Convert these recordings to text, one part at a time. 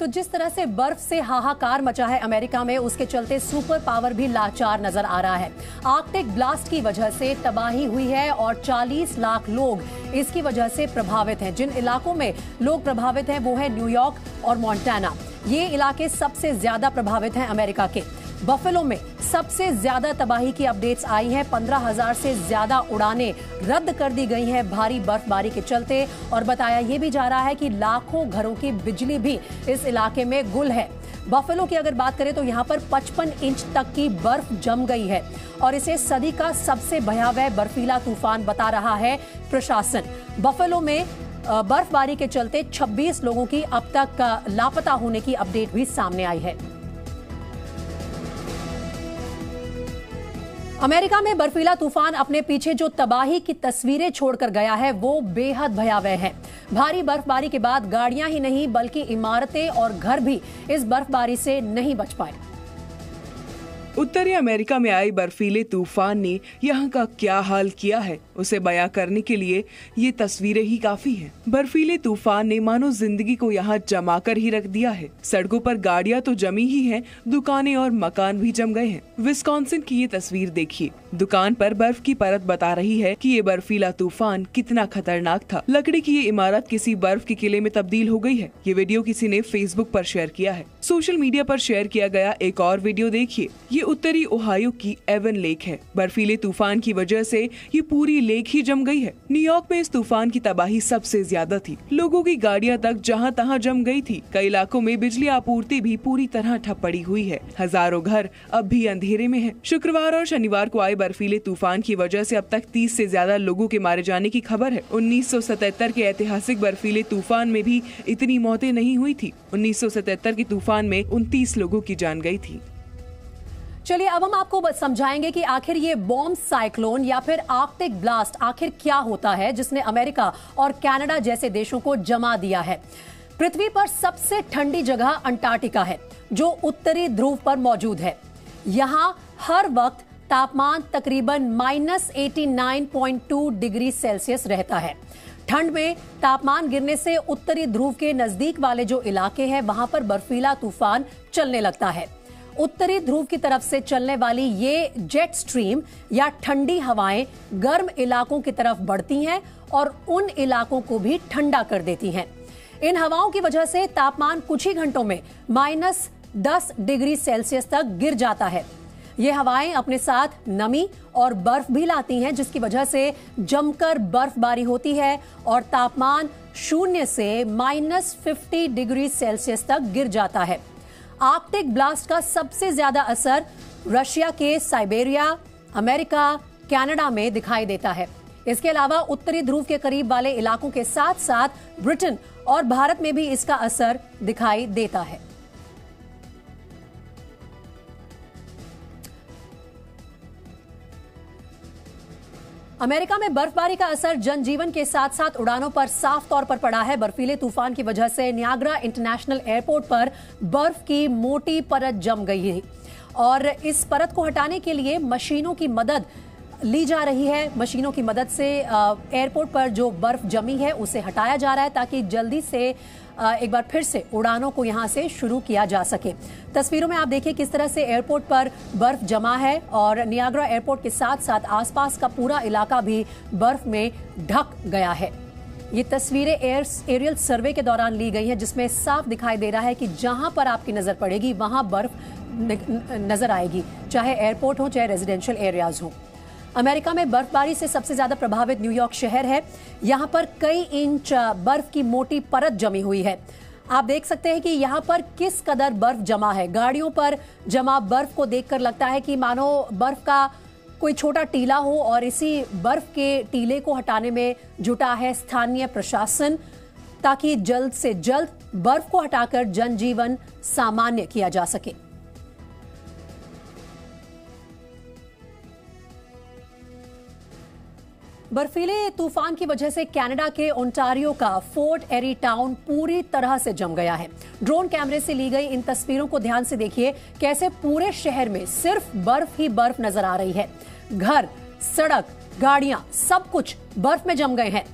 तो जिस तरह से बर्फ़ से हाहाकार मचा है अमेरिका में, उसके चलते सुपर पावर भी लाचार नज़र आ रहा है। आर्कटिक ब्लास्ट की वजह से तबाही हुई है और 40 लाख लोग इसकी वजह से प्रभावित हैं। जिन इलाकों में लोग प्रभावित हैं, वो है न्यूयॉर्क और मोन्टाना। ये इलाके सबसे ज़्यादा प्रभावित हैं अमेरिका के। बफेलो में सबसे ज़्यादा तबाही की अपडेट्स आई हैं। पंद्रह हज़ार से ज़्यादा उड़ानें रद्द कर दी गई हैं भारी बर्फबारी के चलते। और बताया यह भी जा रहा है कि लाखों घरों की बिजली भी इस इलाके में गुल है। बफेलो की अगर बात करें तो यहाँ पर 55 इंच तक की बर्फ़ जम गई है। और इसे सदी का सबसे भयावह बर्फीला तूफ़ान बता रहा है प्रशासन। बफेलो में बर्फबारी के चलते 26 लोगों की अब तक लापता होने की अपडेट भी सामने आई है। अमेरिका में बर्फीला तूफ़ान अपने पीछे जो तबाही की तस्वीरें छोड़कर गया है, वो बेहद भयावह है। भारी बर्फबारी के बाद गाड़ियाँ ही नहीं, बल्कि इमारतें और घर भी इस बर्फबारी से नहीं बच पाए। उत्तरी अमेरिका में आई बर्फीले तूफ़ान ने यहाँ का क्या हाल किया है उसे बयां करने के लिए ये तस्वीरें ही काफ़ी हैं। बर्फीले तूफ़ान ने मानो ज़िंदगी को यहाँ जमा कर ही रख दिया है। सड़कों पर गाड़ियाँ तो जमी ही हैं, दुकानें और मकान भी जम गए हैं। विस्कॉन्सिन की ये तस्वीर देखिए। दुकान पर बर्फ़ की परत बता रही है कि ये बर्फीला तूफ़ान कितना खतरनाक था। लकड़ी की ये इमारत किसी बर्फ़ के किले में तब्दील हो गई है। ये वीडियो किसी ने फेसबुक पर शेयर किया है। सोशल मीडिया पर शेयर किया गया एक और वीडियो देखिए। ये उत्तरी ओहायो की एवन लेक है। बर्फीले तूफ़ान की वजह से ये पूरी लेक ही जम गई है। न्यूयॉर्क में इस तूफ़ान की तबाही सबसे ज़्यादा थी। लोगों की गाड़ियाँ तक जहाँ तहां जम गई थी, कई इलाकों में बिजली आपूर्ति भी पूरी तरह ठप पड़ी हुई है। हज़ारों घर अब भी अंधेरे में है। शुक्रवार और शनिवार को आए बर्फीले तूफ़ान की वजह से अब तक 30 से ज़्यादा लोगों के मारे जाने की खबर है। 1977 के ऐतिहासिक बर्फीले तूफ़ान में भी इतनी मौतें नहीं हुई थी। 1977 के तूफ़ान में उनतीस लोगों की जान गई थी। चलिए, अब हम आपको समझाएँगे कि आखिर ये बॉम्ब साइक्लोन या फिर आर्कटिक ब्लास्ट आखिर क्या होता है, जिसने अमेरिका और कनाडा जैसे देशों को जमा दिया है। पृथ्वी पर सबसे ठंडी जगह अंटार्कटिका है, जो उत्तरी ध्रुव पर मौजूद है। यहाँ हर वक्त तापमान तकरीबन माइनस एटी डिग्री सेल्सियस रहता है। ठंड में तापमान गिरने से उत्तरी ध्रुव के नज़दीक वाले जो इलाके हैं, वहाँ पर बर्फीला तूफ़ान चलने लगता है। उत्तरी ध्रुव की तरफ़ से चलने वाली ये जेट स्ट्रीम या ठंडी हवाएँ गर्म इलाकों की तरफ़ बढ़ती हैं और उन इलाकों को भी ठंडा कर देती हैं। इन हवाओं की वजह से तापमान कुछ ही घंटों में माइनस दस डिग्री सेल्सियस तक गिर जाता है। ये हवाएँ अपने साथ नमी और बर्फ़ भी लाती हैं, जिसकी वजह से जमकर बर्फबारी होती है और तापमान शून्य से माइनस फिफ्टी डिग्री सेल्सियस तक गिर जाता है। आर्कटिक ब्लास्ट का सबसे ज़्यादा असर रशिया के साइबेरिया, अमेरिका, कनाडा में दिखाई देता है। इसके अलावा उत्तरी ध्रुव के करीब वाले इलाकों के साथ साथ ब्रिटेन और भारत में भी इसका असर दिखाई देता है। अमेरिका में बर्फबारी का असर जनजीवन के साथ साथ उड़ानों पर साफ़ तौर पर पड़ा है। बर्फीले तूफ़ान की वजह से न्यागरा इंटरनेशनल एयरपोर्ट पर बर्फ़ की मोटी परत जम गई है और इस परत को हटाने के लिए मशीनों की मदद ली जा रही है। मशीनों की मदद से एयरपोर्ट पर जो बर्फ़ जमी है उसे हटाया जा रहा है ताकि जल्दी से एक बार फिर से उड़ानों को यहाँ से शुरू किया जा सके। तस्वीरों में आप देखिए किस तरह से एयरपोर्ट पर बर्फ़ जमा है और नियाग्रा एयरपोर्ट के साथ साथ आसपास का पूरा इलाका भी बर्फ़ में ढक गया है। ये तस्वीरें एयर, एरियल सर्वे के दौरान ली गई हैं, जिसमें साफ़ दिखाई दे रहा है कि जहाँ पर आपकी नज़र पड़ेगी, वहाँ बर्फ़ नज़र आएगी, चाहे एयरपोर्ट हो, चाहे रेजिडेंशियल एरियाज़ हो। अमेरिका में बर्फबारी से सबसे ज़्यादा प्रभावित न्यूयॉर्क शहर है। यहाँ पर कई इंच बर्फ़ की मोटी परत जमी हुई है। आप देख सकते हैं कि यहाँ पर किस कदर बर्फ़ जमा है। गाड़ियों पर जमा बर्फ़ को देखकर लगता है कि मानो बर्फ़ का कोई छोटा टीला हो और इसी बर्फ़ के टीले को हटाने में जुटा है स्थानीय प्रशासन, ताकि जल्द से जल्द बर्फ़ को हटाकर जनजीवन सामान्य किया जा सके। बर्फीले तूफ़ान की वजह से कनाडा के ओंटारियो का फोर्ट एरी टाउन पूरी तरह से जम गया है। ड्रोन कैमरे से ली गई इन तस्वीरों को ध्यान से देखिए कैसे पूरे शहर में सिर्फ़ बर्फ़ ही बर्फ़ नज़र आ रही है। घर, सड़क, गाड़ियाँ, सब कुछ बर्फ़ में जम गए हैं।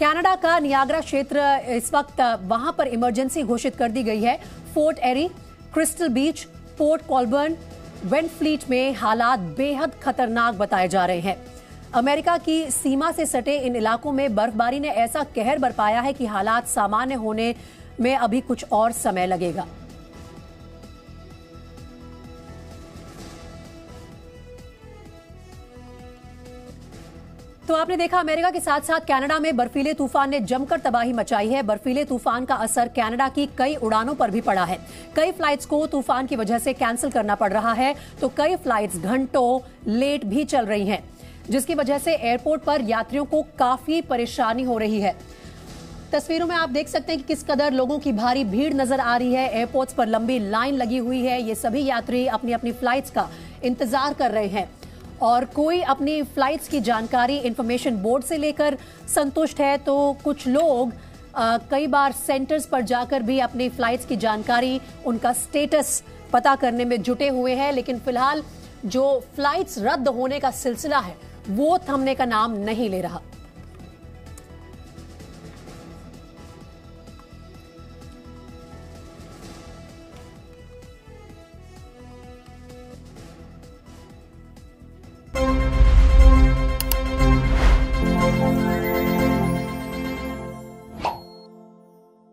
कनाडा का नियाग्रा क्षेत्र इस वक्त वहाँ पर इमरजेंसी घोषित कर दी गई है। Fort Erie, Crystal Beach, Port Colborne Wainfleet में हालात बेहद खतरनाक बताए जा रहे हैं। अमेरिका की सीमा से सटे इन इलाकों में बर्फबारी ने ऐसा कहर बरपाया है कि हालात सामान्य होने में अभी कुछ और समय लगेगा। तो आपने देखा, अमेरिका के साथ साथ कनाडा में बर्फीले तूफ़ान ने जमकर तबाही मचाई है। बर्फीले तूफ़ान का असर कनाडा की कई उड़ानों पर भी पड़ा है। कई फ्लाइट्स को तूफ़ान की वजह से कैंसिल करना पड़ रहा है तो कई फ्लाइट्स घंटों लेट भी चल रही हैं। जिसकी वजह से एयरपोर्ट पर यात्रियों को काफ़ी परेशानी हो रही है। तस्वीरों में आप देख सकते हैं कि किस कदर लोगों की भारी भीड़ नज़र आ रही है। एयरपोर्ट्स पर लंबी लाइन लगी हुई है। ये सभी यात्री अपनी अपनी फ्लाइट्स का इंतज़ार कर रहे हैं। और कोई अपनी फ्लाइट्स की जानकारी इंफॉर्मेशन बोर्ड से लेकर संतुष्ट है तो कुछ लोग आ, कई बार सेंटर्स पर जाकर भी अपनी फ्लाइट्स की जानकारी उनका स्टेटस पता करने में जुटे हुए हैं। लेकिन फ़िलहाल जो फ्लाइट्स रद्द होने का सिलसिला है वो थमने का नाम नहीं ले रहा।